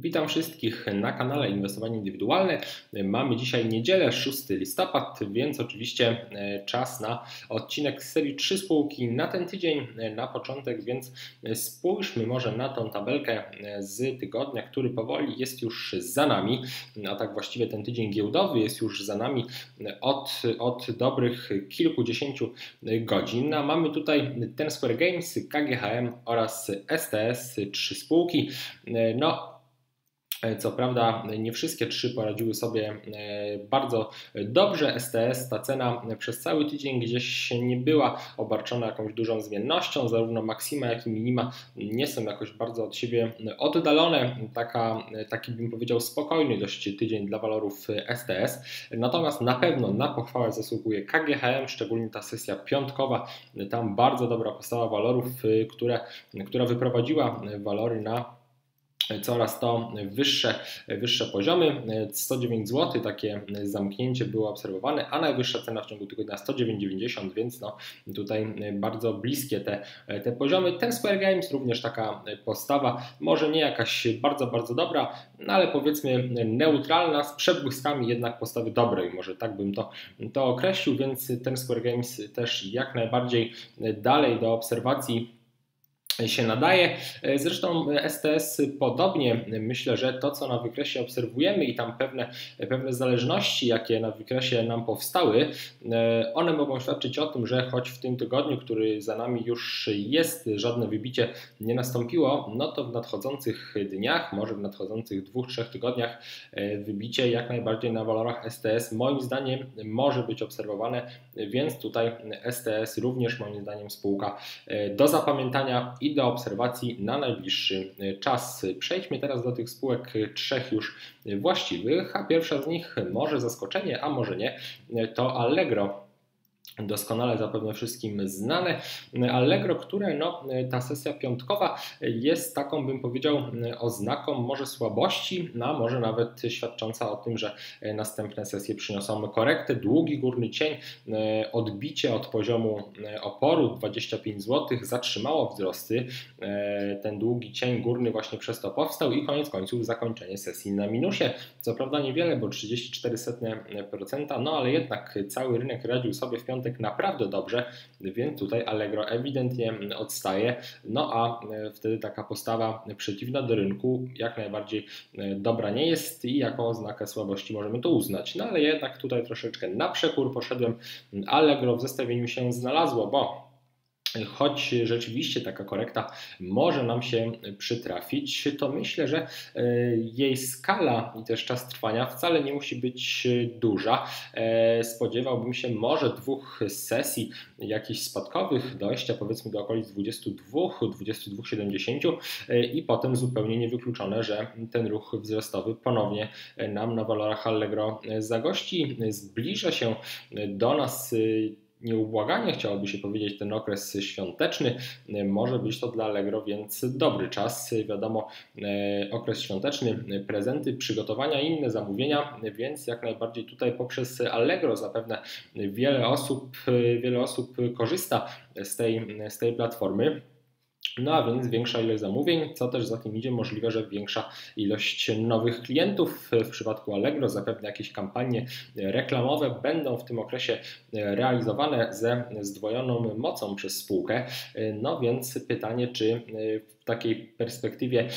Witam wszystkich na kanale Inwestowanie Indywidualne. Mamy dzisiaj niedzielę, 6 listopad, więc oczywiście e, czas na odcinek z serii 3 spółki na ten tydzień, e, na początek, więc spójrzmy może na tą tabelkę e, z tygodnia, który powoli jest już za nami, a tak właściwie ten tydzień giełdowy jest już za nami od, od dobrych kilkudziesięciu godzin. A mamy tutaj Ten Square Games, KGHM oraz STS, trzy spółki. No, E, co prawda nie wszystkie trzy poradziły sobie e, bardzo dobrze. STS, ta cena przez cały tydzień gdzieś nie była obarczona jakąś dużą zmiennością. Zarówno maksima, jak i minima nie są jakoś bardzo od siebie oddalone. Taka, taki bym powiedział spokojny dość tydzień dla walorów STS. Natomiast na pewno na pochwałę zasługuje KGHM, szczególnie ta sesja piątkowa. Tam bardzo dobra postawa walorów, które, która wyprowadziła walory na coraz to wyższe, wyższe poziomy. 109 zł takie zamknięcie było obserwowane, a najwyższa cena w ciągu tygodnia 109,90, więc no tutaj bardzo bliskie te, te poziomy. Ten Square Games również taka postawa, może nie jakaś bardzo, bardzo dobra, no ale powiedzmy neutralna, z przebłyskami jednak postawy dobrej, może tak bym to, to określił, więc ten Square Games też jak najbardziej dalej do obserwacji się nadaje. Zresztą STS podobnie myślę, że to, co na wykresie obserwujemy i tam pewne, pewne zależności, jakie na wykresie nam powstały, one mogą świadczyć o tym, że choć w tym tygodniu, który za nami już jest, żadne wybicie nie nastąpiło, no to w nadchodzących dniach, może w nadchodzących dwóch, trzech tygodniach wybicie jak najbardziej na walorach STS moim zdaniem może być obserwowane, więc tutaj STS również moim zdaniem spółka do zapamiętania i i do obserwacji na najbliższy czas. Przejdźmy teraz do tych spółek trzech już właściwych, a pierwsza z nich może zaskoczenie, a może nie, to Allegro doskonale zapewne wszystkim znane. Allegro, które no, ta sesja piątkowa jest taką, bym powiedział, oznaką może słabości, no, a może nawet świadcząca o tym, że następne sesje przyniosą korektę. Długi górny cień, odbicie od poziomu oporu 25 zł, zatrzymało wzrosty. Ten długi cień górny właśnie przez to powstał i koniec końców zakończenie sesji na minusie. Co prawda niewiele, bo 34%, no ale jednak cały rynek radził sobie w piątek piątek naprawdę dobrze, więc tutaj Allegro ewidentnie odstaje. No a e, wtedy taka postawa przeciwna do rynku jak najbardziej e, dobra nie jest i jako oznakę słabości możemy to uznać. No ale jednak tutaj troszeczkę na przekór poszedłem. Allegro w zestawieniu się znalazło, bo choć rzeczywiście taka korekta może nam się przytrafić, to myślę, że e, jej skala i też czas trwania wcale nie musi być duża. E, spodziewałbym się może dwóch sesji jakichś spadkowych dojścia powiedzmy do okolic 22, 22,70 e, i potem zupełnie niewykluczone, że ten ruch wzrostowy ponownie nam na walorach Allegro zagości. Zbliża się do nas nieubłaganie chciałoby się powiedzieć ten okres świąteczny. Może być to dla Allegro więc dobry czas. Wiadomo, e, okres świąteczny, prezenty, przygotowania, inne zamówienia, więc jak najbardziej tutaj poprzez Allegro zapewne wiele osób, wiele osób korzysta z tej, z tej platformy. No a więc większa ilość zamówień, co też za tym idzie możliwe, że większa ilość nowych klientów. W przypadku Allegro zapewne jakieś kampanie reklamowe będą w tym okresie realizowane ze zdwojoną mocą przez spółkę. No więc pytanie, czy takiej perspektywie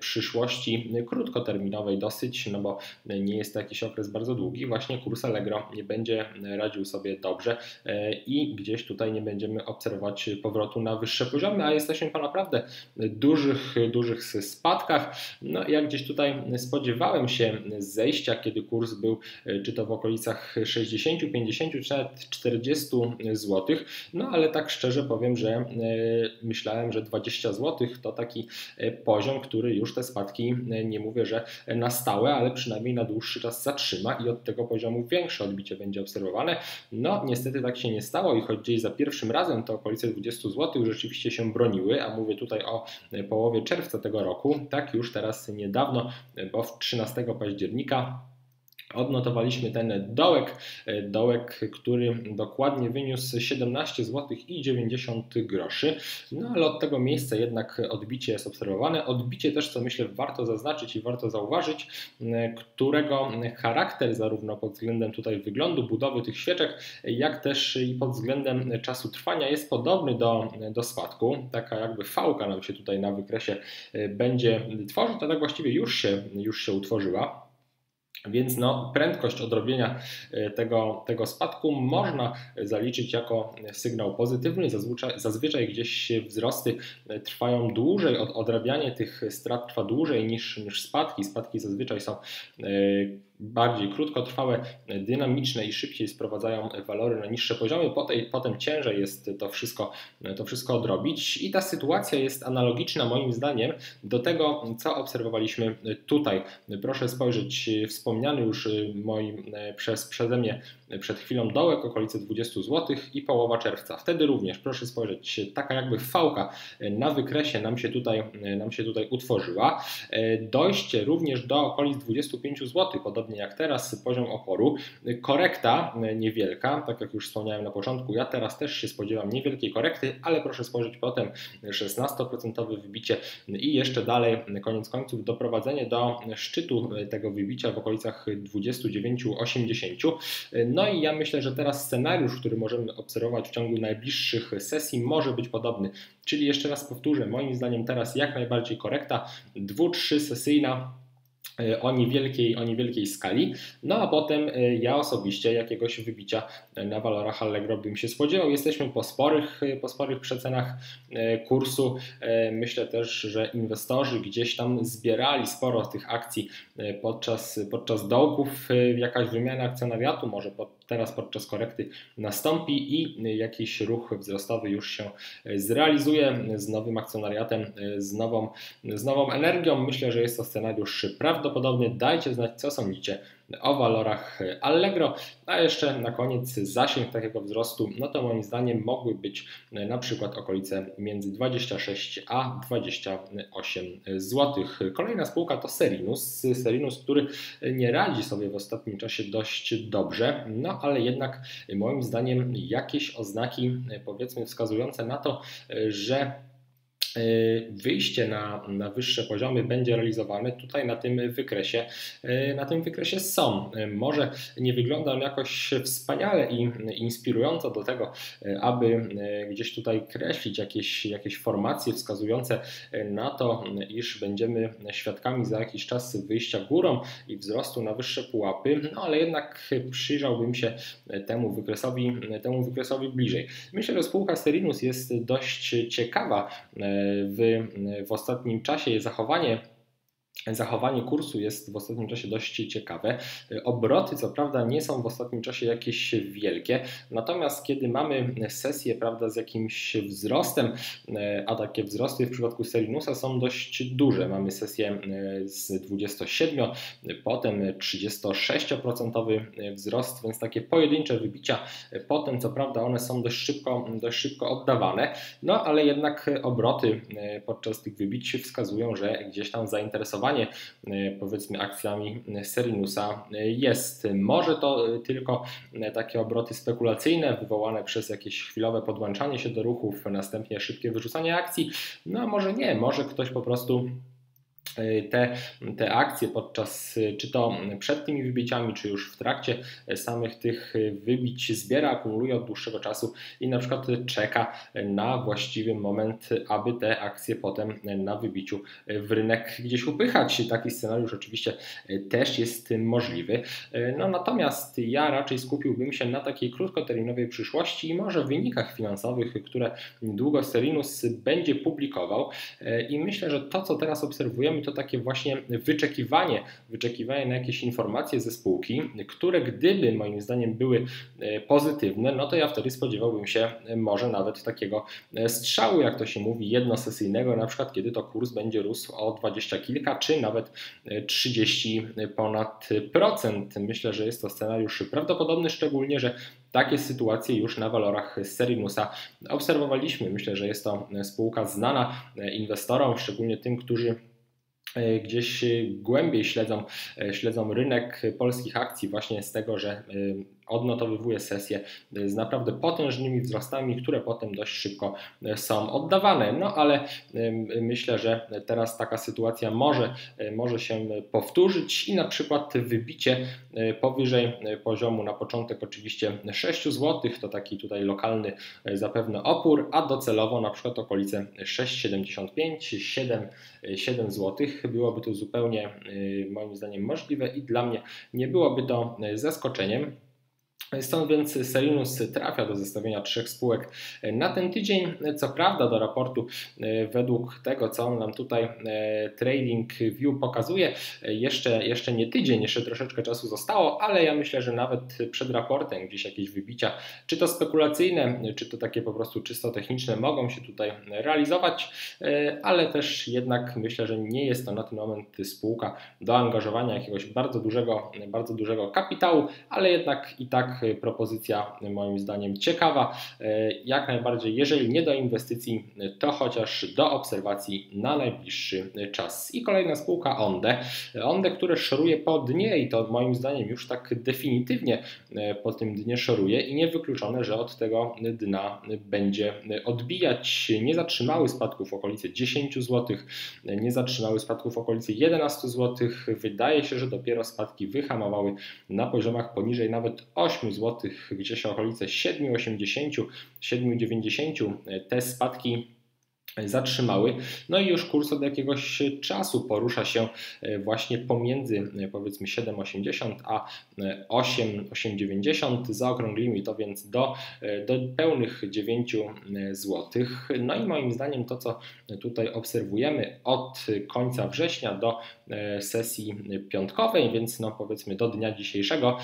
przyszłości krótkoterminowej dosyć, no bo nie jest to jakiś okres bardzo długi, właśnie kurs Allegro nie będzie radził sobie dobrze i gdzieś tutaj nie będziemy obserwować powrotu na wyższe poziomy, a jesteśmy po naprawdę dużych, dużych spadkach. No ja gdzieś tutaj spodziewałem się zejścia, kiedy kurs był czy to w okolicach 60, 50 czy nawet 40 zł, no ale tak szczerze powiem, że e, myślałem, że 20 zł to taki e, poziom, który już te spadki, e, nie mówię, że na stałe, ale przynajmniej na dłuższy czas zatrzyma i od tego poziomu większe odbicie będzie obserwowane. No niestety tak się nie stało i choć gdzieś za pierwszym razem to okolice 20 zł rzeczywiście się broniły, a mówię tutaj o połowie czerwca tego roku, tak już teraz niedawno, bo w 13 października odnotowaliśmy ten dołek, dołek, który dokładnie wyniósł 17 zł i 90 groszy. No ale od tego miejsca jednak odbicie jest obserwowane. Odbicie też, co myślę, warto zaznaczyć i warto zauważyć, którego charakter zarówno pod względem tutaj wyglądu, budowy tych świeczek, jak też i pod względem czasu trwania jest podobny do, do spadku. Taka jakby fałka nam się tutaj na wykresie będzie tworzyć, a tak właściwie już się, już się utworzyła. Więc no, prędkość odrobienia e, tego, tego spadku można zaliczyć jako sygnał pozytywny. Zazwyczaj, zazwyczaj gdzieś wzrosty e, trwają dłużej, od, odrabianie tych strat trwa dłużej niż, niż spadki. Spadki zazwyczaj są e, bardziej krótkotrwałe, dynamiczne i szybciej sprowadzają walory na niższe poziomy, potem, ciężej jest to wszystko, to wszystko odrobić i ta sytuacja jest analogiczna moim zdaniem do tego, co obserwowaliśmy tutaj. Proszę spojrzeć, wspomniany już moim, przez, przeze mnie przed chwilą dołek, okolice 20 zł i połowa czerwca. Wtedy również proszę spojrzeć, taka jakby fałka na wykresie nam się tutaj, nam się tutaj utworzyła. Dojście również do okolic 25 zł, podobnie podobnie jak teraz, poziom oporu. Korekta niewielka, tak jak już wspomniałem na początku, ja teraz też się spodziewam niewielkiej korekty, ale proszę spojrzeć potem 16% wybicie i jeszcze dalej, koniec końców, doprowadzenie do szczytu tego wybicia w okolicach 29-80. No i ja myślę, że teraz scenariusz, który możemy obserwować w ciągu najbliższych sesji, może być podobny. Czyli jeszcze raz powtórzę, moim zdaniem teraz jak najbardziej korekta, 2-3 sesyjna E, o niewielkiej, o niewielkiej skali. No a potem e, ja osobiście jakiegoś wybicia na walorach Allegro bym się spodziewał. Jesteśmy po sporych, e, po sporych przecenach kursu. Myślę też, że inwestorzy gdzieś tam zbierali sporo tych akcji podczas, podczas dołków. Jakaś wymiana akcjonariatu może pod, teraz podczas korekty nastąpi i jakiś ruch wzrostowy już się zrealizuje z nowym akcjonariatem, z nową, z nową energią. Myślę, że jest to scenariusz prawdopodobny. Dajcie znać, co sądzicie o walorach Allegro. A jeszcze na koniec zasięg takiego wzrostu, no to moim zdaniem mogły być na przykład okolice między 26 a 28 zł. Kolejna spółka to Serinus. Serinus, który nie radzi sobie w ostatnim czasie dość dobrze, no ale jednak moim zdaniem jakieś oznaki powiedzmy wskazujące na to, że wyjście na, na wyższe poziomy będzie realizowane tutaj na tym wykresie, y, na tym wykresie są. Y, może nie wygląda on jakoś wspaniale i inspirująco do tego, aby gdzieś tutaj kreślić jakieś, jakieś formacje wskazujące na to, iż będziemy świadkami za jakiś czas wyjścia górą i wzrostu na wyższe pułapy, no ale jednak przyjrzałbym się temu wykresowi, temu wykresowi bliżej. Myślę, że spółka Serinus jest dość ciekawa w, w ostatnim czasie zachowanie Zachowanie kursu jest w ostatnim czasie dość ciekawe. Obroty, co prawda, nie są w ostatnim czasie jakieś wielkie, natomiast kiedy mamy sesję prawda, z jakimś wzrostem, a takie wzrosty w przypadku Serinusa są dość duże. Mamy sesję z 27, potem 36% wzrost, więc takie pojedyncze wybicia, potem co prawda one są dość szybko, dość szybko oddawane, no ale jednak obroty podczas tych wybić wskazują, że gdzieś tam zainteresowanie E, powiedzmy akcjami Serinusa e, jest. Może to e, tylko takie obroty spekulacyjne wywołane przez jakieś chwilowe podłączanie się do ruchów, następnie szybkie wyrzucanie akcji, no a może nie, może ktoś po prostu te, te akcje podczas, czy to przed tymi wybiciami, czy już w trakcie samych tych wybić zbiera, akumuluje od dłuższego czasu i na przykład czeka na właściwy moment, aby te akcje potem na wybiciu w rynek gdzieś upychać. Taki scenariusz oczywiście też jest możliwy. No natomiast ja raczej skupiłbym się na takiej krótkoterminowej przyszłości i może wynikach finansowych, które długo Serinus będzie publikował i myślę, że to co teraz obserwujemy to takie właśnie wyczekiwanie, wyczekiwanie na jakieś informacje ze spółki, które gdyby moim zdaniem były e, pozytywne, no to ja wtedy spodziewałbym się e, może nawet takiego e, strzału, jak to się mówi, jednosesyjnego, na przykład kiedy to kurs będzie rósł o 20 kilka, czy nawet 30 ponad procent. Myślę, że jest to scenariusz prawdopodobny, szczególnie, że takie sytuacje już na walorach Serinusa obserwowaliśmy. Myślę, że jest to spółka znana inwestorom, szczególnie tym, którzy gdzieś głębiej śledzą, e, śledzą rynek polskich akcji właśnie z tego, że e, odnotowywuje sesję z naprawdę potężnymi wzrostami, które potem dość szybko są oddawane. No ale myślę, że teraz taka sytuacja może, może się powtórzyć i na przykład wybicie powyżej poziomu na początek oczywiście 6 zł, to taki tutaj lokalny zapewne opór, a docelowo na przykład okolice 6,75, 7, 7 zł. Byłoby to zupełnie moim zdaniem możliwe i dla mnie nie byłoby to zaskoczeniem. Stąd więc Selinus trafia do zestawienia trzech spółek na ten tydzień. Co prawda do raportu e, według tego, co on nam tutaj e, Trading View pokazuje, jeszcze, jeszcze nie tydzień, jeszcze troszeczkę czasu zostało, ale ja myślę, że nawet przed raportem gdzieś jakieś wybicia, czy to spekulacyjne, czy to takie po prostu czysto techniczne mogą się tutaj realizować, e, ale też jednak myślę, że nie jest to na ten moment spółka do angażowania jakiegoś bardzo dużego, bardzo dużego kapitału, ale jednak i tak propozycja moim zdaniem ciekawa. E, jak najbardziej, jeżeli nie do inwestycji, to chociaż do obserwacji na najbliższy czas. I kolejna spółka Onde. Onde, które szoruje po dnie i to moim zdaniem już tak definitywnie e, po tym dnie szoruje i niewykluczone, że od tego dna będzie odbijać. Nie zatrzymały spadków w okolicy 10 zł, nie zatrzymały spadków w okolicy 11 zł. Wydaje się, że dopiero spadki wyhamowały na poziomach poniżej nawet 8 zł, gdzieś okolice 7,80, 7,90 te spadki zatrzymały. No i już kurs od jakiegoś czasu porusza się e, właśnie pomiędzy e, powiedzmy 7,80 a 8,90. E, Zaokrąglimy to więc do, do pełnych 9 zł. No i moim zdaniem to, co tutaj obserwujemy od końca września do sesji piątkowej, więc no powiedzmy do dnia dzisiejszego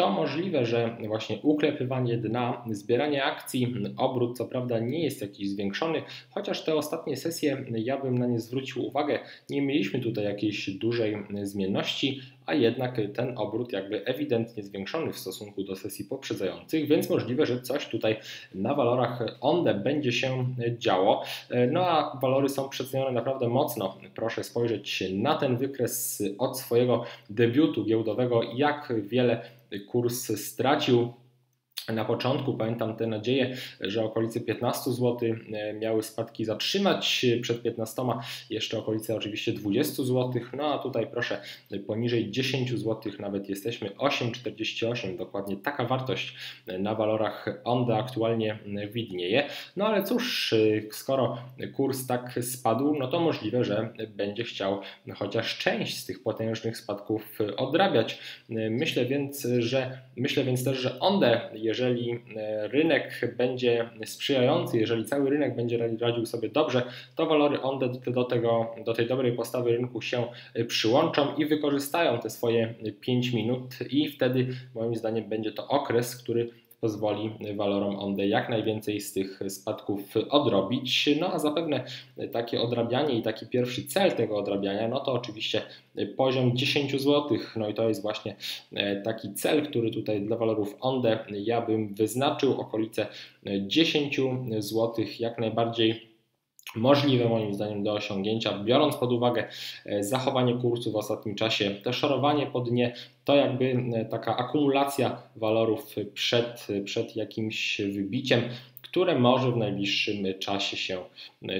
to możliwe, że właśnie uklepywanie dna, zbieranie akcji, obrót co prawda nie jest jakiś zwiększony, chociaż te ostatnie sesje ja bym na nie zwrócił uwagę, nie mieliśmy tutaj jakiejś dużej zmienności, a jednak ten obrót jakby ewidentnie zwiększony w stosunku do sesji poprzedzających, więc możliwe, że coś tutaj na walorach ONDE będzie się działo. No a walory są przecenione naprawdę mocno. Proszę spojrzeć na ten wykres od swojego debiutu giełdowego, jak wiele kurs stracił na początku pamiętam te nadzieje, że okolice 15 zł e, miały spadki zatrzymać, przed 15 jeszcze okolice oczywiście 20 zł, no a tutaj proszę poniżej 10 zł nawet jesteśmy 8,48, dokładnie taka wartość na walorach ONDE aktualnie widnieje. No ale cóż, e, skoro kurs tak spadł, no to możliwe, że będzie chciał chociaż część z tych potężnych spadków odrabiać. Myślę więc, że myślę więc też, że ONDE, jeżeli jeżeli e, rynek będzie sprzyjający, jeżeli cały rynek będzie radził sobie dobrze, to walory ONDE do, tego, do tej dobrej postawy rynku się e, przyłączą i wykorzystają te swoje 5 minut i wtedy moim zdaniem będzie to okres, który pozwoli walorom ONDE jak najwięcej z tych spadków odrobić. No a zapewne takie odrabianie i taki pierwszy cel tego odrabiania, no to oczywiście poziom 10 zł. No i to jest właśnie e, taki cel, który tutaj dla walorów ONDE ja bym wyznaczył okolice 10 zł jak najbardziej możliwe moim zdaniem do osiągnięcia, biorąc pod uwagę e, zachowanie kursu w ostatnim czasie, to szorowanie po dnie, to jakby e, taka akumulacja walorów przed, przed jakimś wybiciem, które może w najbliższym czasie się,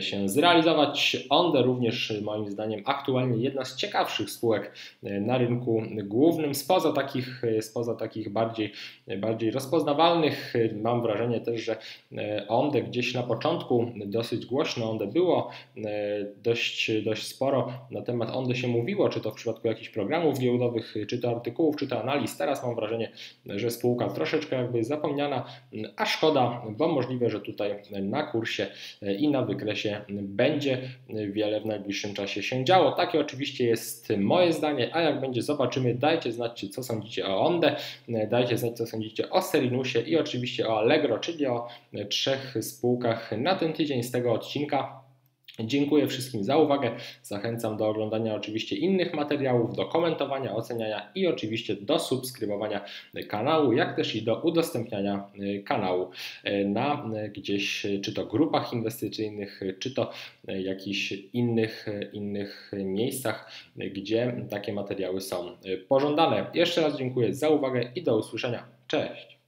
się zrealizować. Onde również moim zdaniem aktualnie jedna z ciekawszych spółek na rynku głównym, spoza takich, spoza takich bardziej, bardziej rozpoznawalnych. Mam wrażenie też, że Onde gdzieś na początku dosyć głośno Onde było, dość, dość sporo na temat Onde się mówiło, czy to w przypadku jakichś programów giełdowych, czy to artykułów, czy to analiz. Teraz mam wrażenie, że spółka troszeczkę jakby zapomniana, a szkoda, bo możliwe możliwe, że tutaj na kursie i na wykresie będzie wiele w najbliższym czasie się działo. Takie oczywiście jest moje zdanie, a jak będzie zobaczymy, dajcie znać co sądzicie o Onde, dajcie znać co sądzicie o Serinusie i oczywiście o Allegro, czyli o trzech spółkach na ten tydzień z tego odcinka. Dziękuję wszystkim za uwagę. Zachęcam do oglądania oczywiście innych materiałów, do komentowania, oceniania i oczywiście do subskrybowania kanału, jak też i do udostępniania kanału na gdzieś, czy to grupach inwestycyjnych, czy to jakichś innych, innych miejscach, gdzie takie materiały są pożądane. Jeszcze raz dziękuję za uwagę i do usłyszenia. Cześć!